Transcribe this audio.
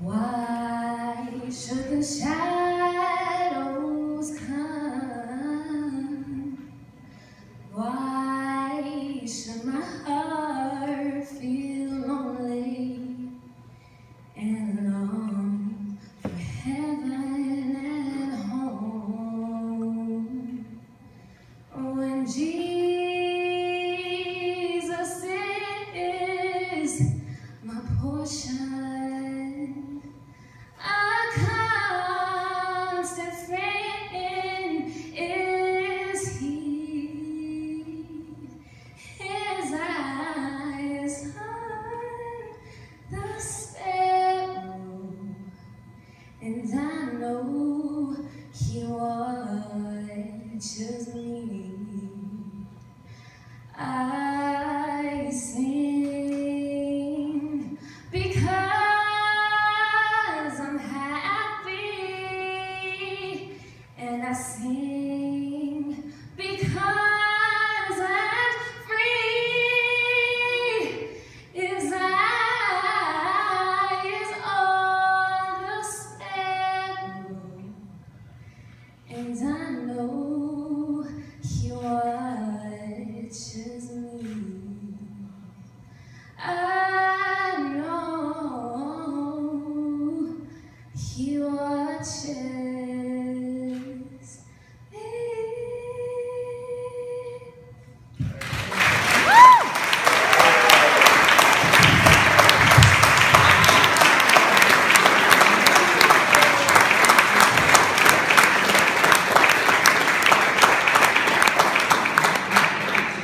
Why should the shadows come? Why should my heart feel lonely and long for heaven and home? When Jesus is my portion. And I know he watches me. I sing because I'm happy, and I sing. and I know